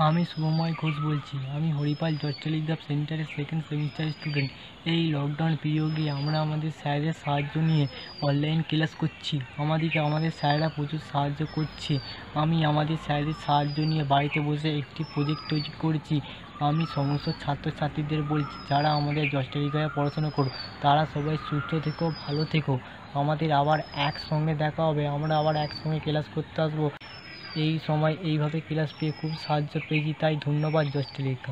আমি শুভময় ঘোষ বলছি। আমি হরিপাল জয়চলিত সেন্টারের সেকেন্ড সেমিস্টারের স্টুডেন্ট এই লকডাউন পিরিয়ডে আমরা আমাদের স্যারের সাহায্য নিয়ে অনলাইন ক্লাস করছি। আমাদেরকে, আমাদের স্যাররা প্রচুর সাহায্য করছে। আমি আমাদের স্যারের সাহায্য নিয়ে বাড়িতে বসে একটি প্রজেক্ট তৈরি করেছি। আমি সমস্ত ছাত্রছাত্রীদের বলছি, যারা আমাদের জয়চলিতায় পড়াশোনা করো, তারা সবাই সুস্থ থেকো, ভালো থেকো। আমাদের আবার একসঙ্গে দেখা হবে। আমরা আবার একসঙ্গে ক্লাস করতে আসব। এই সময় এইভাবে ক্লাস পেয়ে খুব সাহায্য পেয়েছি তাই ধন্যবাদ জয়চলিতা